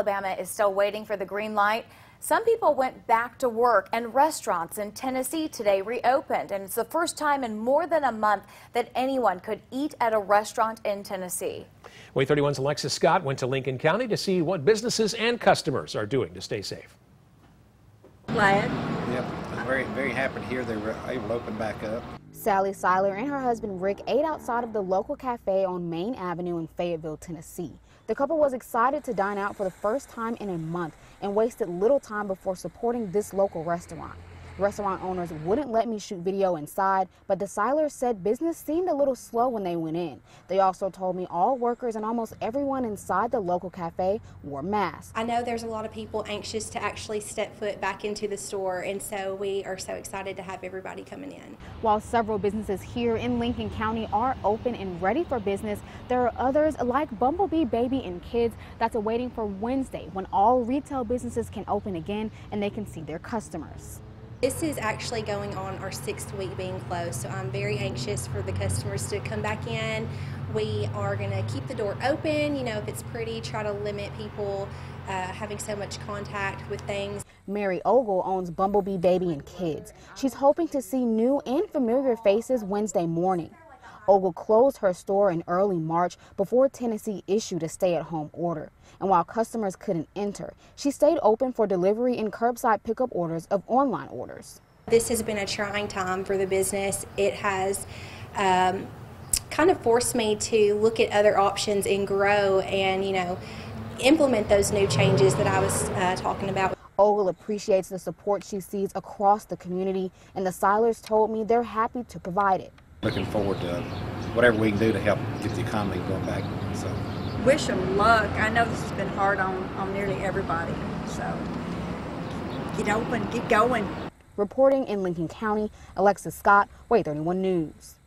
Alabama is still waiting for the green light. Some people went back to work and restaurants in Tennessee today reopened and it's the first time in more than a month that anyone could eat at a restaurant in Tennessee. WAAY 31's Alexis Scott went to Lincoln County to see what businesses and customers are doing to stay safe. Glad. Yep, I'm very, very happy to hear they were able to open back up. Sally Seiler and her husband Rick ate outside of the local cafe on Main Avenue in Fayetteville, Tennessee. The couple was excited to dine out for the first time in a month and wasted little time before supporting this local restaurant. Restaurant owners wouldn't let me shoot video inside, but the Seilers said business seemed a little slow when they went in. They also told me all workers and almost everyone inside the local cafe wore masks. I know there's a lot of people anxious to actually step foot back into the store, and so we are so excited to have everybody coming in. While several businesses here in Lincoln County are open and ready for business, there are others like Bumblebee Baby and Kids that's awaiting for Wednesday when all retail businesses can open again and they can see their customers. This is actually going on our sixth week being closed, so I'm very anxious for the customers to come back in. We are going to keep the door open, you know, if it's pretty, try to limit people uh, having so much contact with things. Mary Ogle owns Bumblebee Baby and Kids. She's hoping to see new and familiar faces Wednesday morning. Ogle closed her store in early March before Tennessee issued a stay-at-home order. And while customers couldn't enter, she stayed open for delivery and curbside pickup orders of online orders. This has been a trying time for the business. It has um, kind of forced me to look at other options and grow and, you know, implement those new changes that I was uh, talking about. Ogle appreciates the support she sees across the community, and the Seilers told me they're happy to provide it looking forward to whatever we can do to help get the economy going back. So, wish them luck. I know this has been hard on, on nearly everybody. So, get open, get going. Reporting in Lincoln County, Alexis Scott, WAAY 31 News.